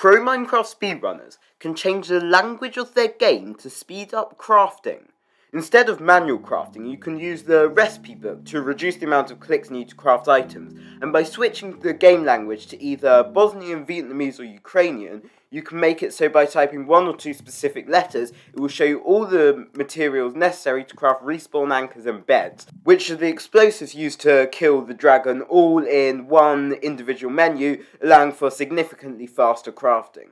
Pro Minecraft speedrunners can change the language of their game to speed up crafting. Instead of manual crafting, you can use the recipe book to reduce the amount of clicks needed to craft items, and by switching the game language to either Bosnian, Vietnamese, or Ukrainian, you can make it so by typing one or two specific letters, it will show you all the materials necessary to craft respawn anchors and beds, which are the explosives used to kill the dragon all in one individual menu, allowing for significantly faster crafting.